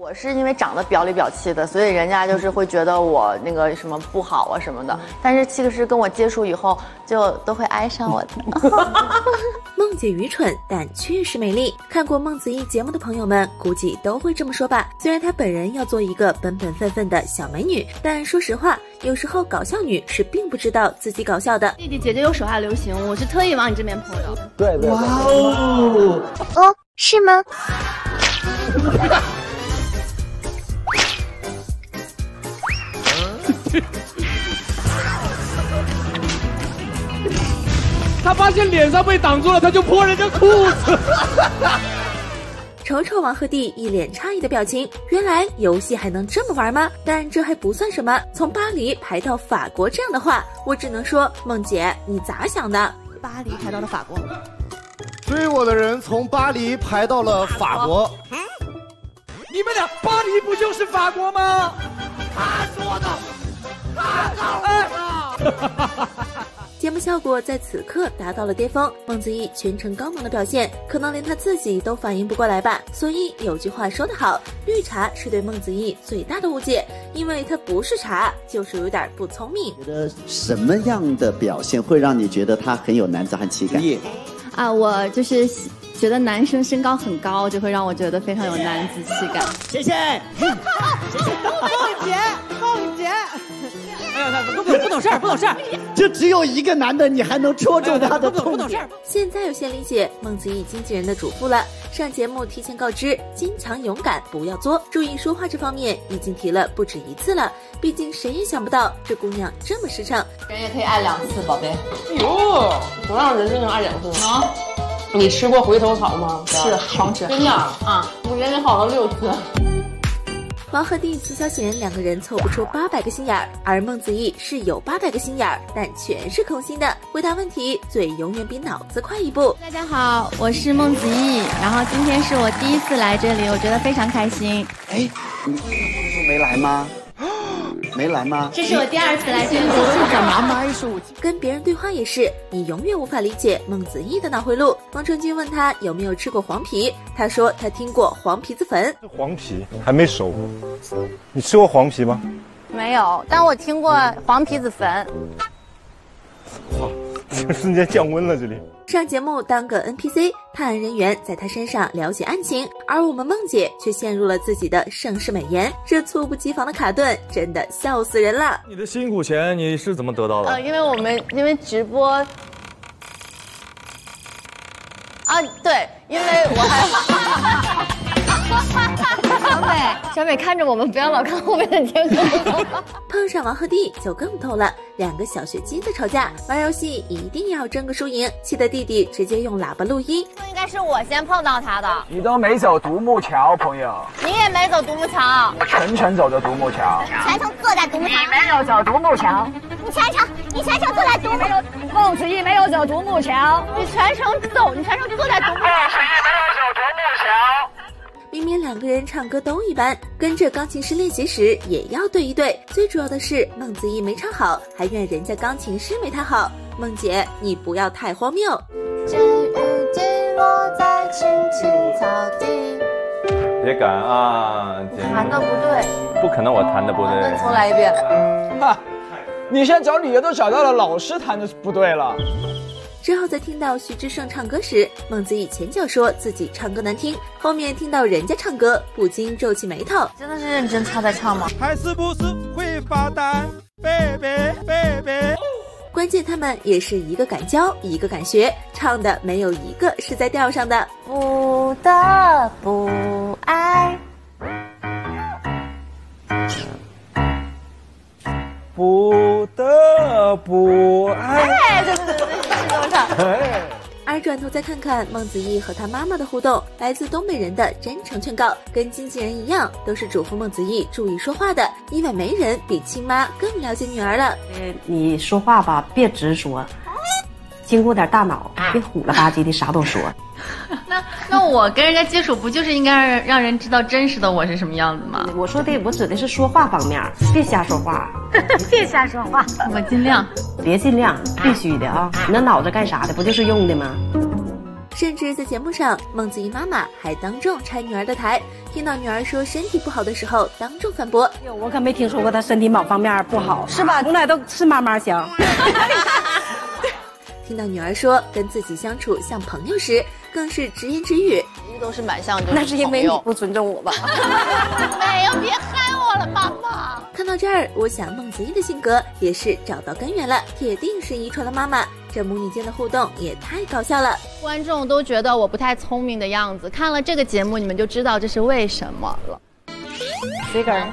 我是因为长得表里表气的，所以人家就是会觉得我那个什么不好啊什么的。但是其实跟我接触以后，就都会爱上我的。梦姐愚蠢，但确实美丽。看过孟子义节目的朋友们，估计都会这么说吧。虽然她本人要做一个本本分分的小美女，但说实话，有时候搞笑女是并不知道自己搞笑的。弟弟姐姐有手下留情，我是特意往你这边泼的。对对。哇哦！哦，是吗？他发现脸上被挡住了，他就泼人家裤子。瞅瞅王鹤棣一脸诧异的表情，原来游戏还能这么玩吗？但这还不算什么，从巴黎排到法国这样的话，我只能说，梦姐你咋想的？巴黎排到了法国，追我的人从巴黎排到了法国。你们俩，巴黎不就是法国吗？效果在此刻达到了巅峰，孟子义全程高猛的表现，可能连他自己都反应不过来吧。所以有句话说得好，绿茶是对孟子义最大的误解，因为他不是茶，就是有点不聪明。觉得什么样的表现会让你觉得他很有男子汉气概？啊，我就是觉得男生身高很高，就会让我觉得非常有男子气概。谢谢，谢 谢梦姐，梦姐。懂事儿，不懂事儿。就只有一个男的，你还能戳中他的痛点。现在有些理解孟子义经纪人的嘱咐了，上节目提前告知，坚强勇敢，不要作，注意说话这方面已经提了不止一次了。毕竟谁也想不到这姑娘这么实诚。人也可以爱两次，宝贝。哎呦，多少人就能爱两次？啊。你吃过回头草吗？是，好吃。真的啊，我连着好了六次。王鹤棣、秦霄贤两个人凑不出八百个心眼儿，而孟子义是有八百个心眼儿，但全是空心的。回答问题嘴永远比脑子快一步。大家好，我是孟子义，然后今天是我第一次来这里，我觉得非常开心。哎，你你不是没来吗？没来吗？这是我第二次来这里。干嘛买手机？跟别人对话也是，你永远无法理解孟子义的脑回路。王传君问他有没有吃过黄皮，他说他听过黄皮子粉。黄皮还没熟，你吃过黄皮吗？没有，但我听过黄皮子粉。哇，瞬间降温了这里。上节目当个 NPC，探案人员在他身上了解案情，而我们梦姐却陷入了自己的盛世美颜，这猝不及防的卡顿真的笑死人了。你的辛苦钱你是怎么得到的？呃，因为我们因为直播，啊，对，因为我还。小美，小美看着我们，不要老看后面的天空。碰上王鹤棣就更逗了，两个小学鸡在吵架，玩游戏一定要争个输赢，气得弟弟直接用喇叭录音。应该是我先碰到他的。你都没走独木桥，朋友。你也没走独木桥。我全程走的独木桥。全程坐在独木桥。你没有走独木桥。你全程，你全程坐在独木桥。孟子义没有走独木桥。你全程走，你全程坐在独木桥。孟子义没有走独木桥。明明两个人唱歌都一般，跟着钢琴师练习时也要对一对。最主要的是孟子义没唱好，还怨人家钢琴师没弹好。孟姐，你不要太荒谬。别敢啊！弹的不对，不可能，我弹的不对。那重来一遍。哈，你现在找理由都找到了，老师弹的不对了。之后在听到徐志胜唱歌时，孟子义前脚说自己唱歌难听，后面听到人家唱歌，不禁皱起眉头。真的是认真他在唱吗？还是不是会发呆，baby baby？关键他们也是一个敢教，一个敢学，唱的没有一个是在调上的。不得不爱，不得不爱。哎，对对对对。而转头再看看孟子义和他妈妈的互动，来自东北人的真诚劝告，跟经纪人一样，都是嘱咐孟子义注意说话的，因为没人比亲妈更了解女儿了。你说话吧，别直说，经过点大脑，别虎了吧唧的啥都说。那那我跟人家接触，不就是应该让人知道真实的我是什么样子吗？我说的，我指的是说话方面，别瞎说话，别瞎说话，我尽量，别尽量，必须的啊！你那脑子干啥的？不就是用的吗？甚至在节目上，孟子怡妈妈还当众拆女儿的台，听到女儿说身体不好的时候，当众反驳：“我可没听说过她身体某方面不好，是吧？从来都是妈妈香。”听到女儿说跟自己相处像朋友时，更是直言直语，都是蛮像的，那是因为你不尊重我吧？没有，别害我了，妈妈。看到这儿，我想孟子义的性格也是找到根源了，铁定是遗传了妈妈。这母女间的互动也太搞笑了，观众都觉得我不太聪明的样子，看了这个节目你们就知道这是为什么了。谁根？